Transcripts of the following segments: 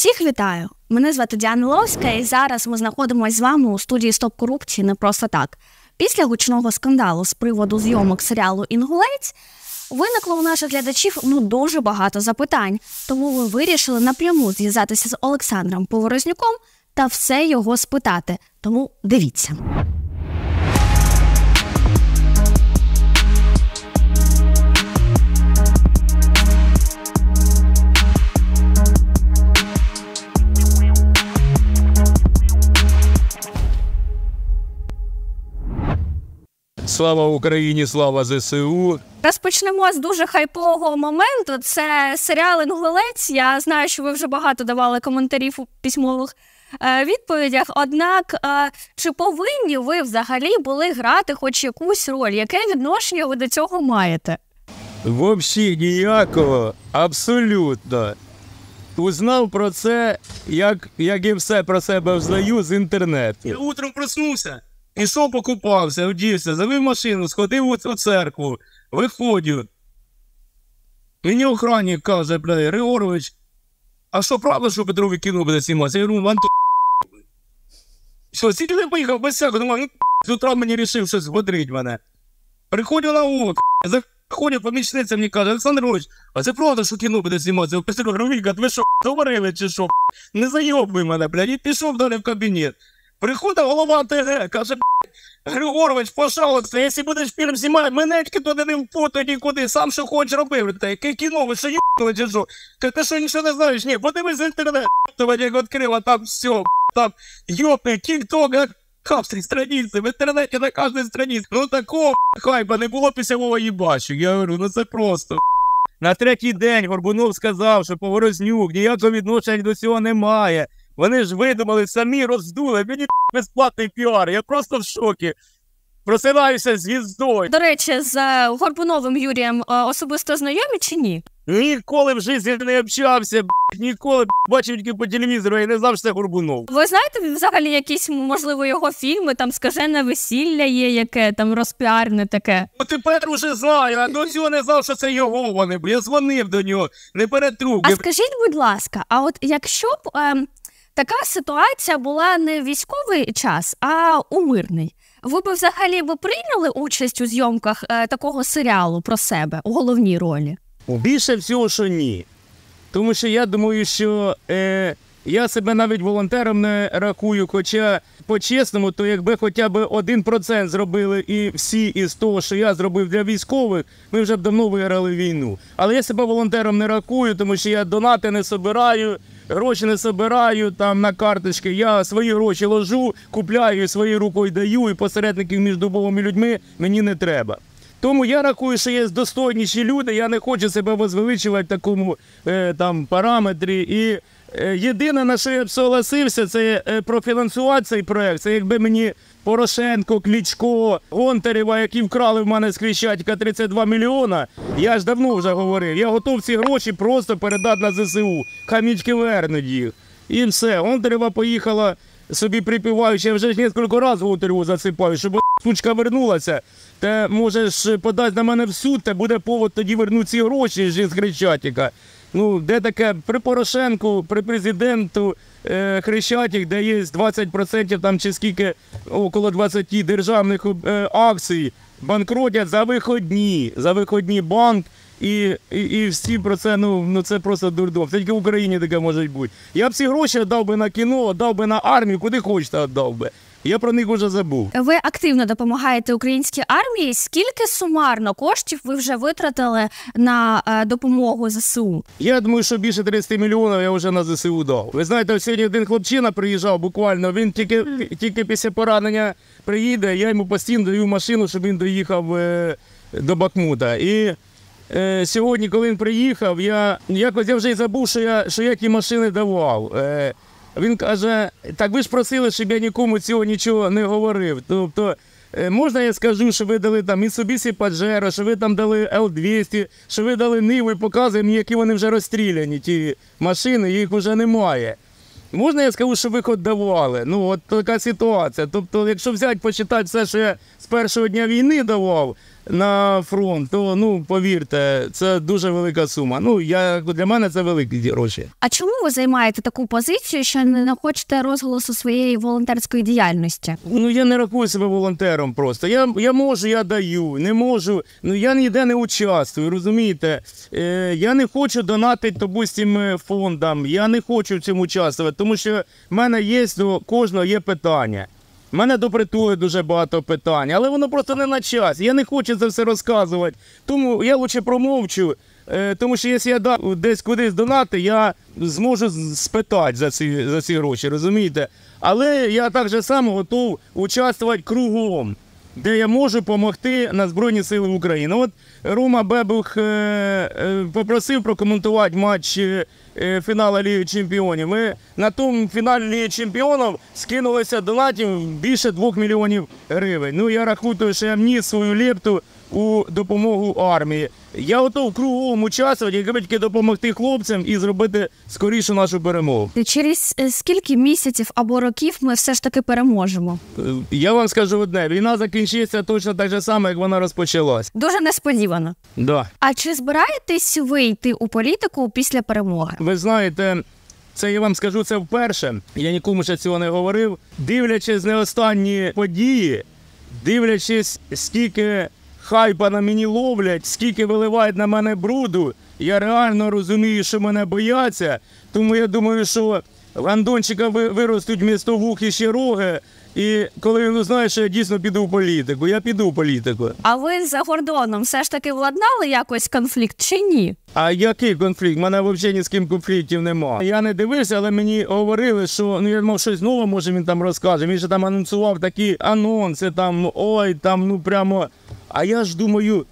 Всіх вітаю! Мене звати Діана Ловська, і зараз ми знаходимося з вами у студії Стоп корупції не просто так. Після гучного скандалу з приводу зйомок серіалу Інгулець виникло у наших глядачів ну дуже багато запитань, тому ви вирішили напряму зв'язатися з Олександром Поворознюком та все його спитати. Тому дивіться. Слава Україні, слава ЗСУ. Розпочнемо з дуже хайпового моменту. Це серіал Інгулець. Я знаю, що ви вже багато давали коментарів у письмових е, відповідях. Однак, е, чи повинні ви взагалі були грати хоч якусь роль? Яке відношення ви до цього маєте? Взагалі ніякого, абсолютно. Узнав про це, як, як і все про себе взнаю з інтернету. Я утром проснувся, пішов покупався, одівся, завів машину, сходив у церкву, виходжу. Мені охранник каже, бля, Григорович, а що правда, що Петрові кіно буде зніматися? Я говорю, ван Що, сіді не поїхав без всякого, думаю, ну утра мені рішив щось бодрить мене. Приходжу на ок, заходить помічниця мені каже, Олександр Рович, а це правда, що кіно буде зніматися? Петро Гровіка, ви що, говорили чи що? Не зайобуй мене, блядь, і пішов далі в кабінет. Приходить голова ТГ, каже, Григорович, пожалуйста, якщо будеш фільм знімати, менечки туди не впутай нікуди, сам що хочеш робив. Та яке кіно, ви що їбали що? Та ти що нічого не знаєш? Ні, подивись інтернет, як відкрила, там все, там, йопи, тік-ток, капстрі страниці, в інтернеті на кожній страниці. Ну такого хайпа не було після мого їбачу. Я говорю, ну це просто. На третій день Горбунов сказав, що Поворознюк ніякого відношення до цього немає. Вони ж видумали, самі роздули. Мені безплатний піар. Я просто в шокі. Просинаюся звіздою. До речі, з е, Горбуновим Юрієм е, особисто знайомі чи ні? Ніколи в житті не общався, ніколи бачив тільки по телевізору і не знав, що це Горбунов. Ви знаєте взагалі якісь, можливо, його фільми, там скажене весілля є, яке там розпіарене таке. Ну тепер уже знаю, а до цього не знав, що це його вони. б. Я дзвонив до нього, не бере трубки. А скажіть, будь ласка, а от якщо б ем, така ситуація була не в військовий час, а у мирний, ви б взагалі ви прийняли участь у зйомках е, такого серіалу про себе у головній ролі? Більше всього, що ні. Тому що я думаю, що е, я себе навіть волонтером не рахую, хоча по-чесному, то якби хоча б 1% зробили і всі із того, що я зробив для військових, ми вже б давно виграли війну. Але я себе волонтером не рахую, тому що я донати не собираю, гроші не собираю там на карточки. Я свої гроші ложу, купляю, своєю рукою даю, і посередників між добовими людьми мені не треба. Тому я рахую, що є достойніші люди. Я не хочу себе возвеличувати в такому е, там параметрі. І е, єдине, на що я б согласився, це е, профінансувати цей проект. Це якби мені Порошенко, Клічко, Гонтарєва, які вкрали в мене з Крещатика 32 мільйона. Я ж давно вже говорив. Я готов ці гроші просто передати на ЗСУ. Камічки вернуть їх. І все. Гонтарєва поїхала собі припіваючи, я вже ж кілька разів Гонтарєву засипаю, щоб сучка вернулася. Та можеш подати на мене в суд, та буде повод тоді вернути ці гроші з Хрещатика. Ну, де таке при Порошенку, при президенту е, Хрещатик, де є 20% там чи скільки около 20 державних е, акцій, банкротять за виходні, за виходні банк. І, і, і всі про це, ну, ну це просто дурдом. Це тільки в Україні таке може бути. Я б ці гроші дав би на кіно, дав би на армію, куди хочете, дав би. Я про них вже забув. Ви активно допомагаєте українській армії. Скільки сумарно коштів ви вже витратили на е, допомогу ЗСУ? Я думаю, що більше 30 мільйонів я вже на ЗСУ дав. Ви знаєте, сьогодні один хлопчина приїжджав буквально. Він тільки тільки після поранення приїде. Я йому постійно даю машину, щоб він доїхав е, до Бахмута. І е, сьогодні, коли він приїхав, я якось я вже й забув, що я що я ті машини давав. Е, він каже: так ви ж просили, щоб я нікому цього нічого не говорив. Тобто, е, можна я скажу, що ви дали там Mitsubishi Pajero, що ви там дали L200, що ви дали Ниву і показуємо, які вони вже розстріляні, ті машини, їх вже немає. Можна я скажу, що ви хоч давали? Ну, от така ситуація. Тобто, якщо взяти, почитати все, що я з першого дня війни давав, на фронт, то ну повірте, це дуже велика сума. Ну я для мене це великі гроші. А чому ви займаєте таку позицію, що не хочете розголосу своєї волонтерської діяльності? Ну я не рахую себе волонтером просто. Я, я можу, я даю, не можу. Ну я ніде не участвую, розумієте? Е, я не хочу донатити допустим, фондам. Я не хочу в цьому участвувати, тому що в мене є до кожного є питання. У мене до притули дуже багато питань, але воно просто не на час. Я не хочу це все розказувати. Тому я лучше промовчу. Е, тому що якщо я дам десь кудись донати, я зможу спитати за ці, за ці гроші, розумієте? Але я так само готов участвувати кругом, де я можу допомогти на Збройні Сили України. От Рома Бебух е, е, попросив прокоментувати матч е, фіналу Ліги Чемпіонів. Ми на тому фіналі Ліги Чемпіонів скинулися донатів більше 2 мільйонів гривень. Ну я рахую, що я вніс свою лепту у допомогу армії. Я готов кругом участвувати, якби тільки допомогти хлопцям і зробити скоріше нашу перемогу. Через е, скільки місяців або років ми все ж таки переможемо? Е, Я вам скажу одне: війна закінчиться точно так же само, як вона розпочалась. Дуже несподівано. Да. А чи збираєтесь ви йти у політику після перемоги? Ви знаєте, це я вам скажу це вперше. Я нікому ще цього не говорив. Дивлячись на останні події, дивлячись, скільки хайпа на мені ловлять, скільки виливають на мене бруду, я реально розумію, що мене бояться. Тому я думаю, що в Андончика ви- виростуть місто вух ще роги. І коли він узнає, що я дійсно піду в політику, я піду в політику. А ви за кордоном все ж таки владнали якось конфлікт чи ні? А який конфлікт? У мене взагалі ні з ким конфліктів нема. Я не дивився, але мені говорили, що ну я мав щось нове, може він там розкаже. Він же там анонсував такі анонси, там ой, там ну прямо. А я ж думаю.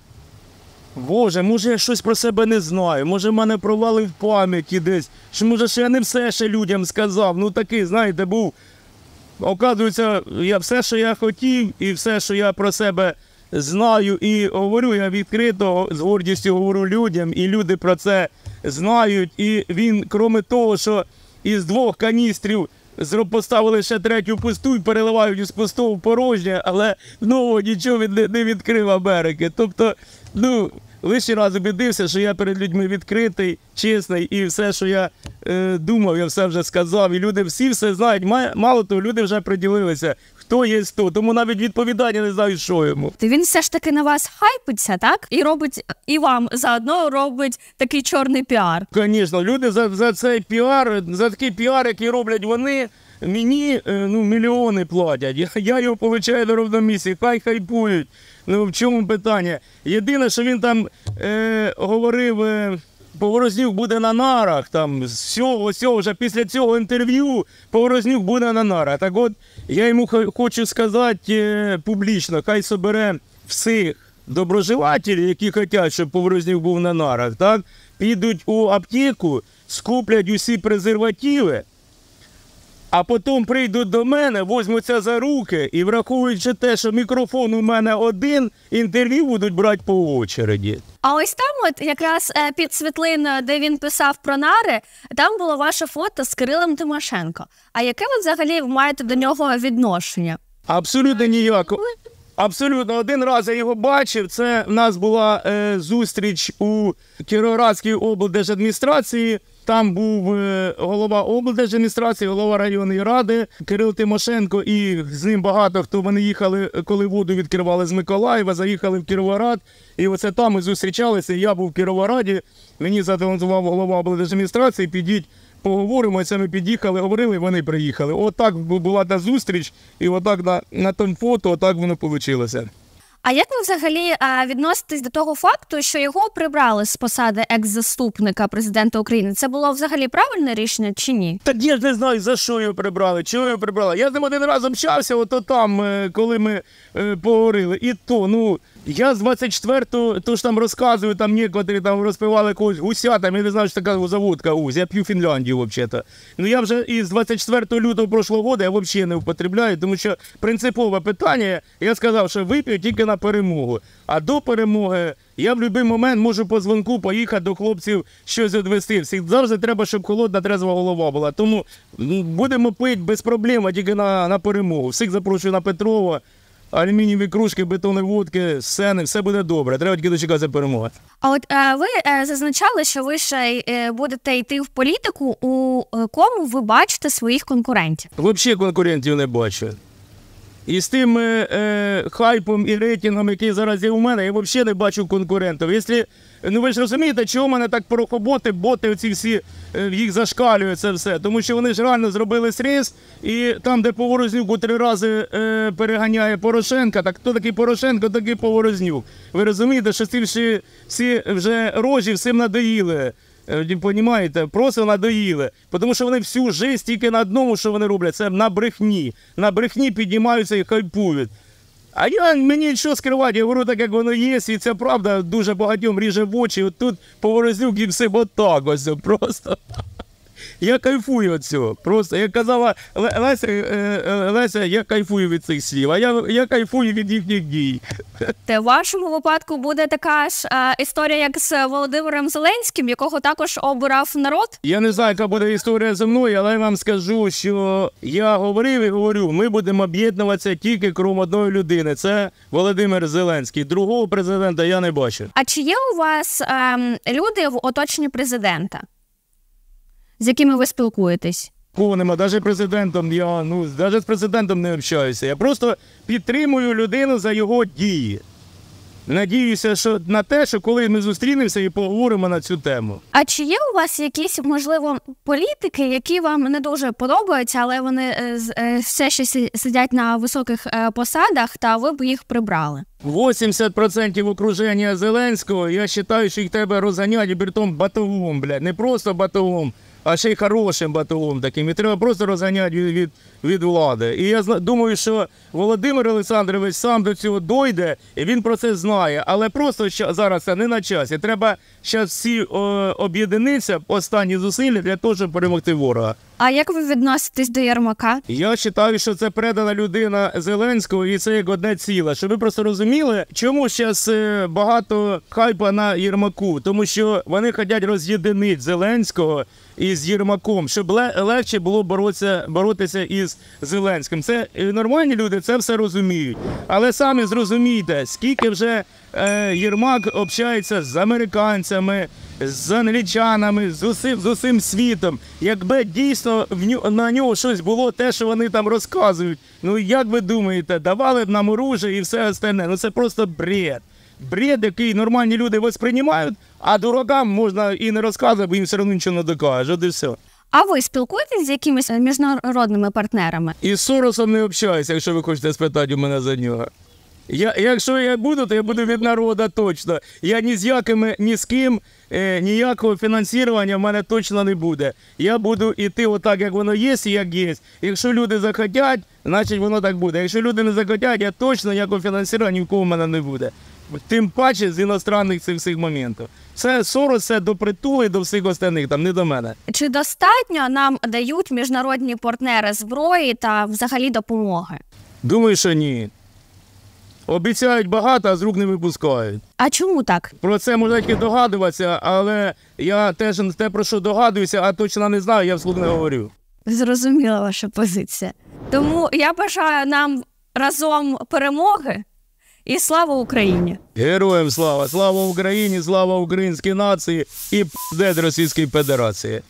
Боже, може я щось про себе не знаю, може в мене провали в пам'яті десь, що може ще я не все ще людям сказав. Ну такий, знаєте, був. Оказується, я все, що я хотів, і все, що я про себе знаю і говорю, я відкрито з гордістю говорю людям, і люди про це знають. І він, крім того, що із двох каністрів поставили ще третю пусту і переливають із пустого в порожнє, але знову нічого він не, відкрив Америки. Тобто, ну. Лише раз убідився, що я перед людьми відкритий, чесний, і все, що я е, думав, я все вже сказав. І люди всі все знають. Мало того, люди вже приділилися, хто є хто. Тому навіть відповідання не знають, що йому. То він все ж таки на вас хайпиться, так? І робить і вам заодно робить такий чорний піар. Звісно, люди за, за цей піар, за такий піар, який роблять вони, мені е, ну, мільйони платять. Я, я його получаю на ровному місці, хай хайпують. Ну в чому питання? Єдине, що він там е, говорив. Е, Поворознюк буде на нарах, там з всього вже після цього інтерв'ю Поворознюк буде на нарах. Так от я йому хочу сказати е, публічно, хай собере всіх доброжелателів, які хочуть, щоб Поворознюк був на нарах, так, підуть у аптеку, скуплять усі презервативи, а потім прийдуть до мене, возьмуться за руки і враховуючи те, що мікрофон у мене один, інтерв'ю будуть брати по очереді. А ось там, от якраз е, під світлиною, де він писав про нари, там було ваше фото з Кирилом Тимошенко. А яке ви взагалі маєте до нього відношення? Абсолютно ніяко. Абсолютно один раз я його бачив. Це в нас була е, зустріч у Кіровоградській облдержадміністрації. Там був е, голова облдержадміністрації, голова районної ради Кирил Тимошенко, і з ним багато хто вони їхали, коли воду відкривали з Миколаєва, заїхали в Кіровоград. І оце там ми зустрічалися. Я був в Кіровограді. Мені зателефонував голова облдержадміністрації. Підіть, поговоримо. Це ми під'їхали, говорили, вони приїхали. Отак бу- була та зустріч, і отак на, на тому фото, отак воно вийшло. А як ви взагалі відноситесь до того факту, що його прибрали з посади екс-заступника президента України? Це було взагалі правильне рішення чи ні? Та я ж не знаю, за що його прибрали, чого його прибрали. Я з ним один раз общався, ото там, е, коли ми е, поговорили. І то, ну, я з 24-го, то ж там розказую, там некоторі там розпивали когось гуся, там я не знаю, що така заводка гусь, я п'ю Фінляндію взагалі. Ну я вже із 24 лютого прошлого року я взагалі не употребляю, тому що принципове питання, я сказав, що вип'ю тільки на перемогу. А до перемоги я в будь-який момент можу по дзвонку поїхати до хлопців щось відвести. Всіх завжди треба, щоб холодна трезва голова була. Тому будемо пити без проблем, тільки на, на перемогу. Всіх запрошую на Петрова. Алюмінієві кружки, бетонні водки, сцени, все буде добре. Треба тільки дочекатися перемоги. А от е, ви е, зазначали, що ви ще е, будете йти в політику, у е, кому ви бачите своїх конкурентів? Взагалі конкурентів не бачу. І з тим е, е, хайпом і рейтингом, який зараз є у мене, я взагалі не бачу конкурентів. Якщо, ну ви ж розумієте, чого в мене так порохоботи, боти, оці всі, е, їх зашкалює це все. Тому що вони ж реально зробили сріз, і там, де Поворознюк три рази е, переганяє Порошенка, так хто такий Порошенко, такий Поворознюк. Ви розумієте, що ці всі, всі вже рожі всім надоїли. Е, Понімаєте, просто надоїли. Тому що вони всю життя тільки на одному, що вони роблять, це на брехні. На брехні піднімаються і хайпують. А я мені що скривати, я говорю так, як воно є, і це правда дуже багатьом ріже в очі. От тут поворознюк і все отак ось просто. Я кайфую від цього. Просто як казала Леся, е, е, Леся, я кайфую від цих слів, а я, я кайфую від їхніх дій. Те в вашому випадку буде така ж е, історія, як з Володимиром Зеленським, якого також обирав народ. Я не знаю, яка буде історія зі мною, але я вам скажу, що я говорив і говорю, ми будемо об'єднуватися тільки крім одної людини. Це Володимир Зеленський. Другого президента я не бачу. А чи є у вас ем, люди в оточенні президента, з якими ви спілкуєтесь? Нема, навіть президентом я ну навіть з президентом не общаюся. Я просто підтримую людину за його дії. Надіюся, що на те, що коли ми зустрінемося і поговоримо на цю тему. А чи є у вас якісь, можливо, політики, які вам не дуже подобаються, але вони е, е, все ще сидять на високих е, посадах, та ви б їх прибрали? 80% окруження Зеленського, я вважаю, що їх треба розганяти притом батогом, блядь. Не просто батогом, а ще й хорошим батоном таким. І треба просто розганяти від, від, від влади. І я думаю, що Володимир Олександрович сам до цього дойде, і він про це знає. Але просто зараз це не на часі. Треба зараз всі о, об'єднатися, останні зусилля для того, щоб перемогти ворога. А як ви відноситесь до Єрмака? Я вважаю, що це передана людина Зеленського, і це як одне ціле. Щоб ви просто розуміли, чому зараз багато хайпа на Єрмаку, тому що вони хочуть роз'єдинити Зеленського із Єрмаком, щоб легше було боротися, боротися із Зеленським. Це е, нормальні люди, це все розуміють. Але самі зрозумійте, скільки вже е, Єрмак общається з американцями, з англічанами, з усім, з усім світом. Якби дійсно в ню, на нього щось було, те, що вони там розказують. Ну як ви думаєте, давали б нам оружие і все остальне? Ну це просто бред. Бред, який нормальні люди восприймають, а дуракам можна і не розказувати, бо їм все одно нічого не докаже. От і все. А ви спілкуєтесь з якимись е, міжнародними партнерами? І з Соросом не общаюся, якщо ви хочете спитати у мене за нього. Я, якщо я буду, то я буду від народу точно. Я ні з якими, ні з ким, е, ніякого фінансування в мене точно не буде. Я буду йти отак, як воно є, і як є. Якщо люди захотять, значить воно так буде. Якщо люди не захотять, я точно ніякого фінансування ні в мене не буде. Тим паче з іностранних цих всіх моментів. Це Сорос це до притулу і до всіх остальних, там не до мене. Чи достатньо нам дають міжнародні партнери зброї та взагалі допомоги? Думаю, що ні. Обіцяють багато, а з рук не випускають. А чому так? Про це можна тільки догадуватися, але я теж не те, про що догадуюся, а точно не знаю, я вслух не говорю. Зрозуміла ваша позиція. Тому я бажаю нам разом перемоги і слава Україні! Героям слава! Слава Україні, слава українській нації і піздець Російської Федерації.